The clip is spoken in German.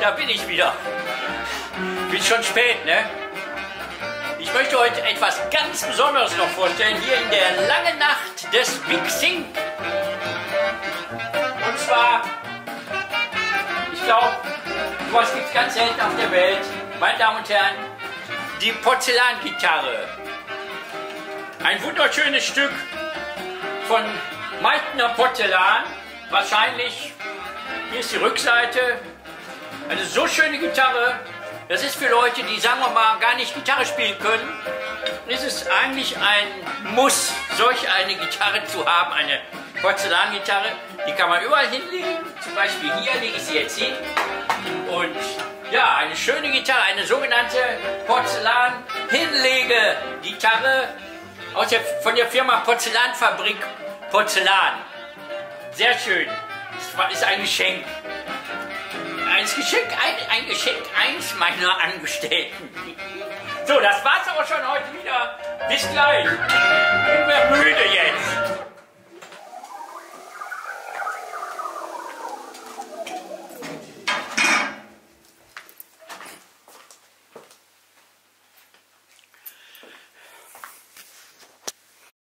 da bin ich wieder. Wird schon spät, ne? Ich möchte heute etwas ganz Besonderes noch vorstellen, hier in der langen Nacht des Big Sing. Und zwar, ich glaube, was gibt es ganz selten auf der Welt, meine Damen und Herren, die Porzellangitarre. Ein wunderschönes Stück von Meitner Porzellan, wahrscheinlich, hier ist die Rückseite, eine so schöne Gitarre, das ist für Leute, die, sagen wir mal, gar nicht Gitarre spielen können. Es ist eigentlich ein Muss, solch eine Gitarre zu haben, eine Porzellangitarre. Die kann man überall hinlegen. Zum Beispiel hier lege ich sie jetzt hin. Und ja, eine schöne Gitarre, eine sogenannte Porzellan-Hinlege-Gitarre von der Firma Porzellanfabrik Porzellan. Sehr schön. Das ist ein Geschenk eins Geschenk, ein, ein Geschenk eins meiner Angestellten. So, das war's aber schon heute wieder. Bis gleich. Ich bin müde jetzt.